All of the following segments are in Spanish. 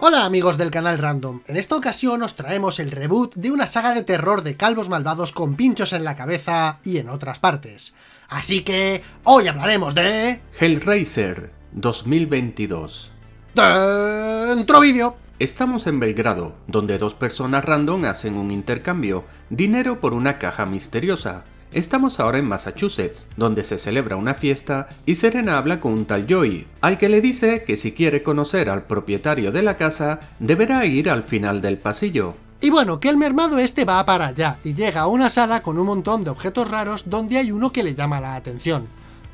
Hola amigos del canal Random, en esta ocasión os traemos el reboot de una saga de terror de calvos malvados con pinchos en la cabeza y en otras partes. Así que hoy hablaremos de... Hellraiser 2022 Dentro vídeo. Estamos en Belgrado, donde dos personas random hacen un intercambio, dinero por una caja misteriosa. Estamos ahora en Massachusetts, donde se celebra una fiesta y Serena habla con un tal Joey, al que le dice que si quiere conocer al propietario de la casa, deberá ir al final del pasillo. Y bueno, que el mermado este va para allá y llega a una sala con un montón de objetos raros donde hay uno que le llama la atención.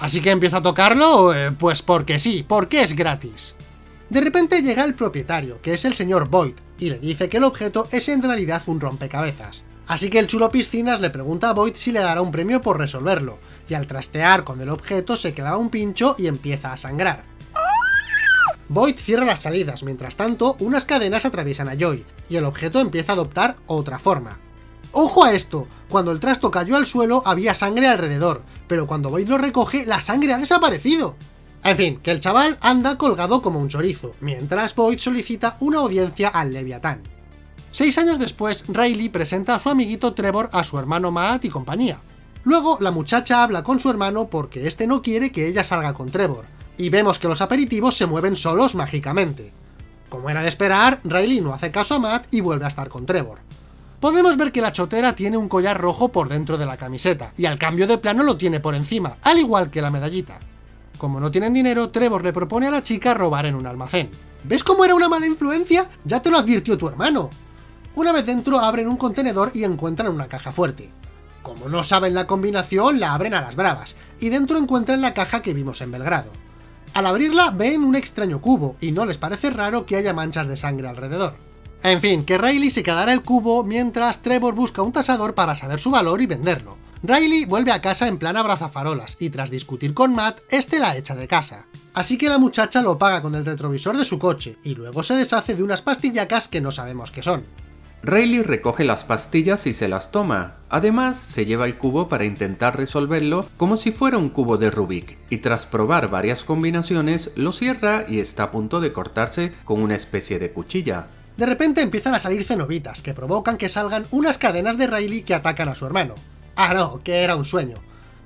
Así que empieza a tocarlo, eh, pues porque sí, porque es gratis. De repente llega el propietario, que es el señor Boyd, y le dice que el objeto es en realidad un rompecabezas. Así que el chulo piscinas le pregunta a Boyd si le dará un premio por resolverlo, y al trastear con el objeto se clava un pincho y empieza a sangrar. Boyd cierra las salidas, mientras tanto, unas cadenas atraviesan a Joy, y el objeto empieza a adoptar otra forma. ¡Ojo a esto! Cuando el trasto cayó al suelo había sangre alrededor, pero cuando Boyd lo recoge, la sangre ha desaparecido. En fin, que el chaval anda colgado como un chorizo, mientras Boyd solicita una audiencia al Leviatán. Seis años después, Riley presenta a su amiguito Trevor a su hermano Matt y compañía. Luego, la muchacha habla con su hermano porque este no quiere que ella salga con Trevor, y vemos que los aperitivos se mueven solos mágicamente. Como era de esperar, Riley no hace caso a Matt y vuelve a estar con Trevor. Podemos ver que la chotera tiene un collar rojo por dentro de la camiseta, y al cambio de plano lo tiene por encima, al igual que la medallita. Como no tienen dinero, Trevor le propone a la chica robar en un almacén. ¿Ves cómo era una mala influencia? Ya te lo advirtió tu hermano. Una vez dentro abren un contenedor y encuentran una caja fuerte. Como no saben la combinación, la abren a las bravas, y dentro encuentran la caja que vimos en Belgrado. Al abrirla ven un extraño cubo, y no les parece raro que haya manchas de sangre alrededor. En fin, que Riley se quedará el cubo mientras Trevor busca un tasador para saber su valor y venderlo. Riley vuelve a casa en plan abrazafarolas, y tras discutir con Matt, este la echa de casa. Así que la muchacha lo paga con el retrovisor de su coche, y luego se deshace de unas pastillacas que no sabemos qué son. Rayleigh recoge las pastillas y se las toma. Además, se lleva el cubo para intentar resolverlo como si fuera un cubo de Rubik, y tras probar varias combinaciones, lo cierra y está a punto de cortarse con una especie de cuchilla. De repente empiezan a salir cenobitas, que provocan que salgan unas cadenas de Riley que atacan a su hermano. Ah no, que era un sueño.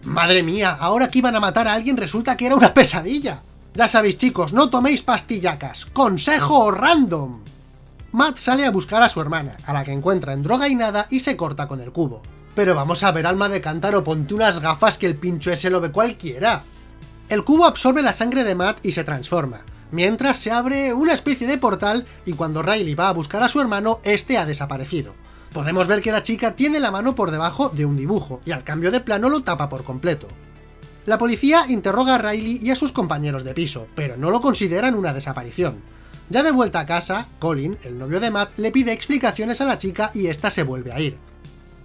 Madre mía, ahora que iban a matar a alguien resulta que era una pesadilla. Ya sabéis chicos, no toméis pastillacas. Consejo random. Matt sale a buscar a su hermana, a la que encuentra en droga y nada y se corta con el cubo. Pero vamos a ver, alma de cántaro, ponte unas gafas que el pincho ese lo ve cualquiera. El cubo absorbe la sangre de Matt y se transforma, mientras se abre una especie de portal y cuando Riley va a buscar a su hermano, este ha desaparecido. Podemos ver que la chica tiene la mano por debajo de un dibujo, y al cambio de plano lo tapa por completo. La policía interroga a Riley y a sus compañeros de piso, pero no lo consideran una desaparición. Ya de vuelta a casa, Colin, el novio de Matt, le pide explicaciones a la chica y esta se vuelve a ir.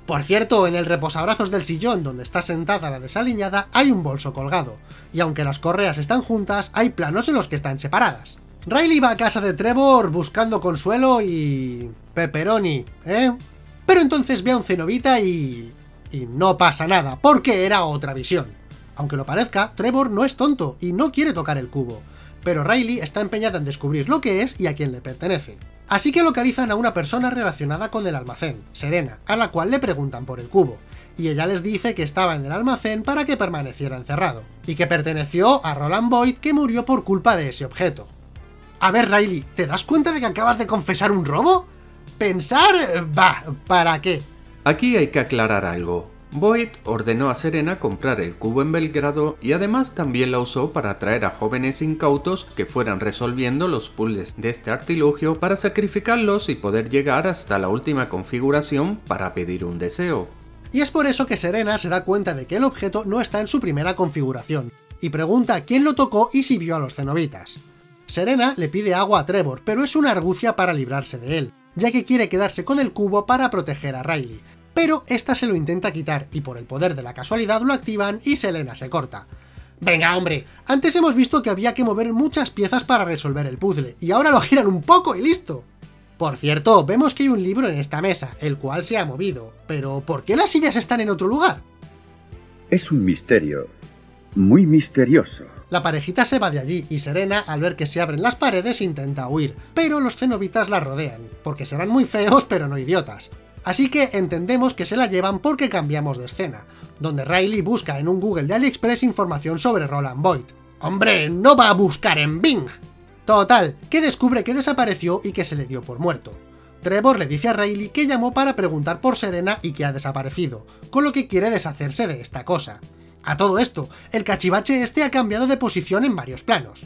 Por cierto, en el reposabrazos del sillón donde está sentada la desaliñada hay un bolso colgado, y aunque las correas están juntas, hay planos en los que están separadas. Riley va a casa de Trevor buscando consuelo y... pepperoni, ¿eh? Pero entonces ve a un cenobita y... y no pasa nada, porque era otra visión. Aunque lo parezca, Trevor no es tonto y no quiere tocar el cubo, pero Riley está empeñada en descubrir lo que es y a quién le pertenece. Así que localizan a una persona relacionada con el almacén, Serena, a la cual le preguntan por el cubo, y ella les dice que estaba en el almacén para que permaneciera encerrado, y que perteneció a Roland Boyd que murió por culpa de ese objeto. A ver, Riley, ¿te das cuenta de que acabas de confesar un robo? Pensar... va, ¿para qué? Aquí hay que aclarar algo. Boyd ordenó a Serena comprar el cubo en Belgrado y además también la usó para atraer a jóvenes incautos que fueran resolviendo los puzzles de este artilugio para sacrificarlos y poder llegar hasta la última configuración para pedir un deseo. Y es por eso que Serena se da cuenta de que el objeto no está en su primera configuración, y pregunta quién lo tocó y si vio a los cenobitas. Serena le pide agua a Trevor, pero es una argucia para librarse de él, ya que quiere quedarse con el cubo para proteger a Riley, pero esta se lo intenta quitar y por el poder de la casualidad lo activan y Selena se corta. Venga hombre, antes hemos visto que había que mover muchas piezas para resolver el puzzle, y ahora lo giran un poco y listo. Por cierto, vemos que hay un libro en esta mesa, el cual se ha movido, pero ¿por qué las sillas están en otro lugar? Es un misterio, muy misterioso. La parejita se va de allí y Serena, al ver que se abren las paredes, intenta huir, pero los cenobitas la rodean, porque serán muy feos pero no idiotas. Así que entendemos que se la llevan porque cambiamos de escena, donde Riley busca en un Google de AliExpress información sobre Roland Boyd. ¡Hombre, no va a buscar en Bing! Total, que descubre que desapareció y que se le dio por muerto. Trevor le dice a Riley que llamó para preguntar por Serena y que ha desaparecido, con lo que quiere deshacerse de esta cosa. A todo esto, el cachivache este ha cambiado de posición en varios planos.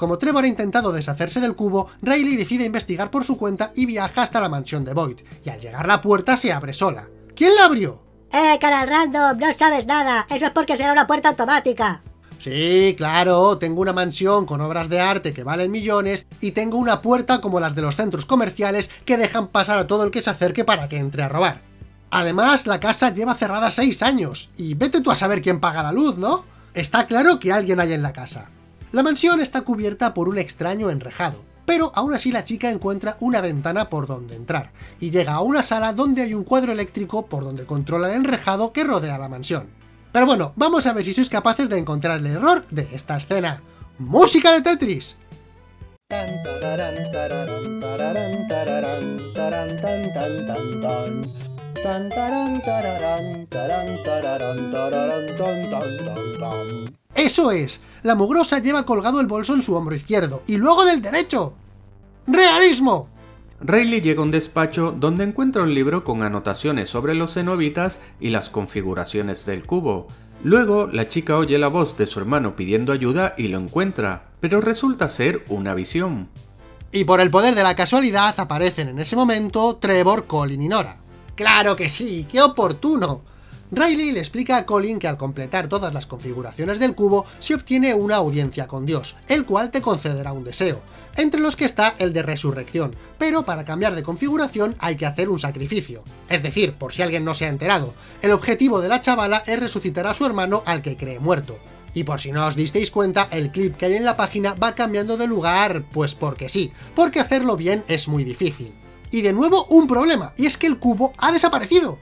Como Trevor ha intentado deshacerse del cubo, Riley decide investigar por su cuenta y viaja hasta la mansión de Boyd, y al llegar la puerta se abre sola. ¿Quién la abrió? ¡Eh, canal random! No sabes nada. Eso es porque será una puerta automática. Sí, claro, tengo una mansión con obras de arte que valen millones y tengo una puerta como las de los centros comerciales que dejan pasar a todo el que se acerque para que entre a robar. Además, la casa lleva cerrada 6 años, y vete tú a saber quién paga la luz, ¿no? Está claro que alguien hay en la casa. La mansión está cubierta por un extraño enrejado, pero aún así la chica encuentra una ventana por donde entrar, y llega a una sala donde hay un cuadro eléctrico por donde controla el enrejado que rodea la mansión. Pero bueno, vamos a ver si sois capaces de encontrar el error de esta escena. ¡Música de Tetris! ¡Eso es! La mugrosa lleva colgado el bolso en su hombro izquierdo, y luego del derecho. ¡Realismo! Rayleigh llega a un despacho donde encuentra un libro con anotaciones sobre los cenobitas y las configuraciones del cubo. Luego, la chica oye la voz de su hermano pidiendo ayuda y lo encuentra, pero resulta ser una visión. Y por el poder de la casualidad aparecen en ese momento Trevor, Colin y Nora. ¡Claro que sí! ¡Qué oportuno! Riley le explica a Colin que al completar todas las configuraciones del cubo se obtiene una audiencia con Dios, el cual te concederá un deseo, entre los que está el de resurrección, pero para cambiar de configuración hay que hacer un sacrificio. Es decir, por si alguien no se ha enterado, el objetivo de la chavala es resucitar a su hermano al que cree muerto. Y por si no os disteis cuenta, el clip que hay en la página va cambiando de lugar, pues porque sí, porque hacerlo bien es muy difícil. Y de nuevo un problema, y es que el cubo ha desaparecido.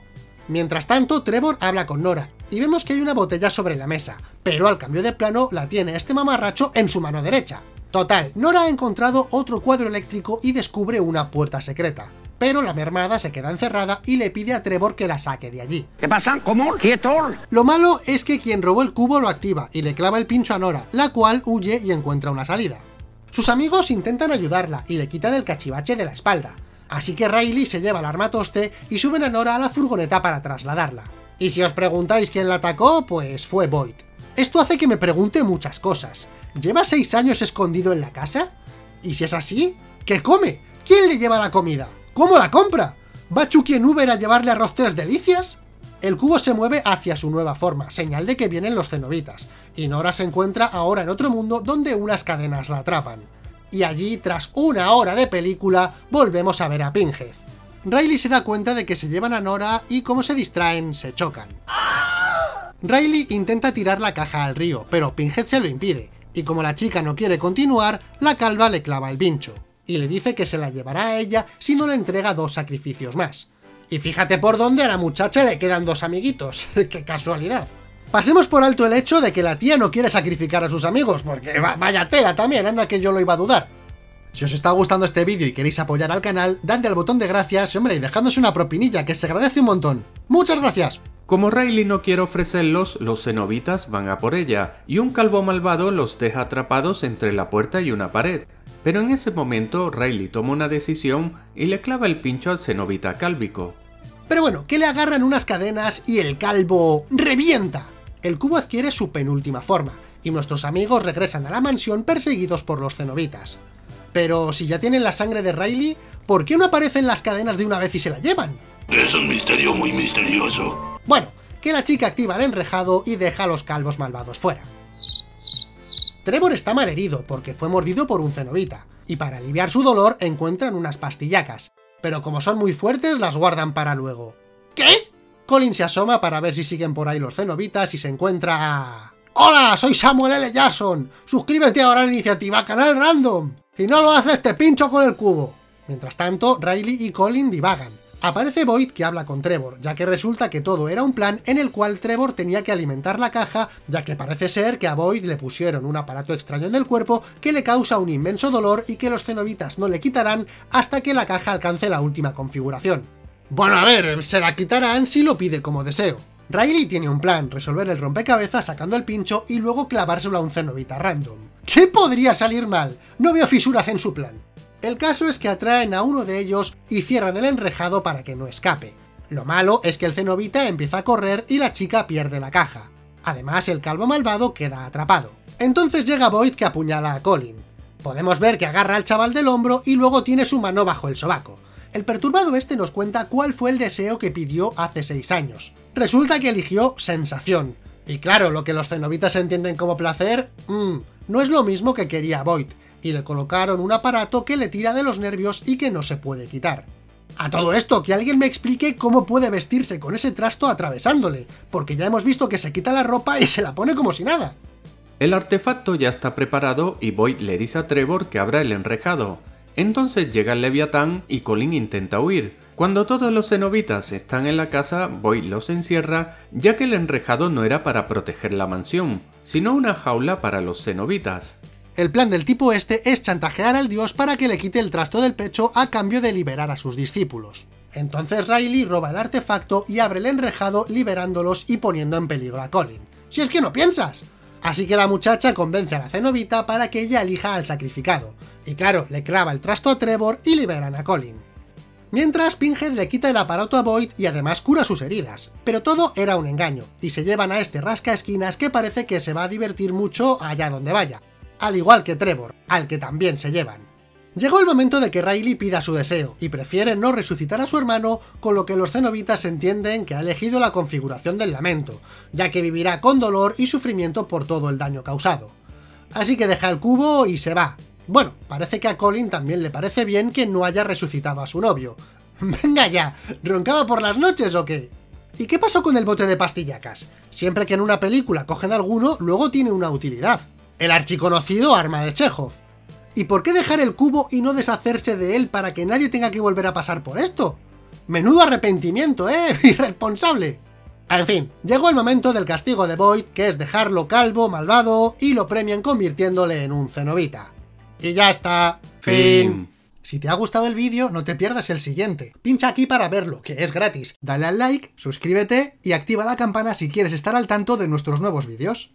Mientras tanto, Trevor habla con Nora, y vemos que hay una botella sobre la mesa, pero al cambio de plano la tiene este mamarracho en su mano derecha. Total, Nora ha encontrado otro cuadro eléctrico y descubre una puerta secreta. Pero la mermada se queda encerrada y le pide a Trevor que la saque de allí. ¿Qué pasa? ¿Cómo? ¿Quieto? Lo malo es que quien robó el cubo lo activa y le clava el pincho a Nora, la cual huye y encuentra una salida. Sus amigos intentan ayudarla y le quitan el cachivache de la espalda, Así que Riley se lleva el armatoste y suben a Nora a la furgoneta para trasladarla. Y si os preguntáis quién la atacó, pues fue Boyd. Esto hace que me pregunte muchas cosas. ¿Lleva seis años escondido en la casa? ¿Y si es así? ¿Qué come? ¿Quién le lleva la comida? ¿Cómo la compra? ¿Va Chucky en Uber a llevarle arroz tres delicias? El cubo se mueve hacia su nueva forma, señal de que vienen los cenobitas, y Nora se encuentra ahora en otro mundo donde unas cadenas la atrapan y allí, tras una hora de película, volvemos a ver a Pinhead. Riley se da cuenta de que se llevan a Nora y como se distraen, se chocan. Riley intenta tirar la caja al río, pero Pinhead se lo impide, y como la chica no quiere continuar, la calva le clava el pincho, y le dice que se la llevará a ella si no le entrega dos sacrificios más. Y fíjate por dónde a la muchacha le quedan dos amiguitos, qué casualidad. Pasemos por alto el hecho de que la tía no quiere sacrificar a sus amigos, porque vaya tela también, anda que yo lo iba a dudar. Si os está gustando este vídeo y queréis apoyar al canal, dadle al botón de gracias, hombre, y dejadnos una propinilla, que se agradece un montón. ¡Muchas gracias! Como Riley no quiere ofrecerlos, los cenobitas van a por ella, y un calvo malvado los deja atrapados entre la puerta y una pared. Pero en ese momento, Riley toma una decisión y le clava el pincho al cenobita cálvico. Pero bueno, que le agarran unas cadenas y el calvo revienta el cubo adquiere su penúltima forma, y nuestros amigos regresan a la mansión perseguidos por los cenobitas. Pero si ya tienen la sangre de Riley, ¿por qué no aparecen las cadenas de una vez y se la llevan? Es un misterio muy misterioso. Bueno, que la chica activa el enrejado y deja a los calvos malvados fuera. Trevor está mal herido porque fue mordido por un cenobita, y para aliviar su dolor encuentran unas pastillacas, pero como son muy fuertes las guardan para luego. ¿Qué? Colin se asoma para ver si siguen por ahí los cenobitas y se encuentra ¡Hola! Soy Samuel L. Jackson. Suscríbete ahora a la iniciativa Canal Random. Si no lo haces te pincho con el cubo. Mientras tanto, Riley y Colin divagan. Aparece Boyd que habla con Trevor, ya que resulta que todo era un plan en el cual Trevor tenía que alimentar la caja, ya que parece ser que a Boyd le pusieron un aparato extraño en el cuerpo que le causa un inmenso dolor y que los cenobitas no le quitarán hasta que la caja alcance la última configuración. Bueno, a ver, se la quitarán si lo pide como deseo. Riley tiene un plan, resolver el rompecabezas sacando el pincho y luego clavárselo a un cenobita random. ¿Qué podría salir mal? No veo fisuras en su plan. El caso es que atraen a uno de ellos y cierran el enrejado para que no escape. Lo malo es que el cenobita empieza a correr y la chica pierde la caja. Además, el calvo malvado queda atrapado. Entonces llega Boyd que apuñala a Colin. Podemos ver que agarra al chaval del hombro y luego tiene su mano bajo el sobaco. El perturbado este nos cuenta cuál fue el deseo que pidió hace 6 años. Resulta que eligió sensación. Y claro, lo que los cenobitas entienden como placer, mmm, no es lo mismo que quería Boyd, y le colocaron un aparato que le tira de los nervios y que no se puede quitar. A todo esto, que alguien me explique cómo puede vestirse con ese trasto atravesándole, porque ya hemos visto que se quita la ropa y se la pone como si nada. El artefacto ya está preparado y Boyd le dice a Trevor que abra el enrejado. Entonces llega el Leviatán y Colin intenta huir. Cuando todos los cenobitas están en la casa, Boyd los encierra, ya que el enrejado no era para proteger la mansión, sino una jaula para los cenobitas. El plan del tipo este es chantajear al dios para que le quite el trasto del pecho a cambio de liberar a sus discípulos. Entonces Riley roba el artefacto y abre el enrejado liberándolos y poniendo en peligro a Colin. ¡Si es que no piensas! Así que la muchacha convence a la cenobita para que ella elija al sacrificado. Y claro, le clava el trasto a Trevor y liberan a Colin. Mientras, Pinhead le quita el aparato a Boyd y además cura sus heridas. Pero todo era un engaño, y se llevan a este rasca esquinas que parece que se va a divertir mucho allá donde vaya al igual que Trevor, al que también se llevan. Llegó el momento de que Riley pida su deseo, y prefiere no resucitar a su hermano, con lo que los cenobitas entienden que ha elegido la configuración del lamento, ya que vivirá con dolor y sufrimiento por todo el daño causado. Así que deja el cubo y se va. Bueno, parece que a Colin también le parece bien que no haya resucitado a su novio. ¡Venga ya! ¿Roncaba por las noches o qué? ¿Y qué pasó con el bote de pastillacas? Siempre que en una película cogen alguno, luego tiene una utilidad el archiconocido arma de Chekhov. ¿Y por qué dejar el cubo y no deshacerse de él para que nadie tenga que volver a pasar por esto? Menudo arrepentimiento, ¿eh? Irresponsable. En fin, llegó el momento del castigo de Boyd, que es dejarlo calvo, malvado, y lo premian convirtiéndole en un cenobita. Y ya está. Fin. Si te ha gustado el vídeo, no te pierdas el siguiente. Pincha aquí para verlo, que es gratis. Dale al like, suscríbete y activa la campana si quieres estar al tanto de nuestros nuevos vídeos.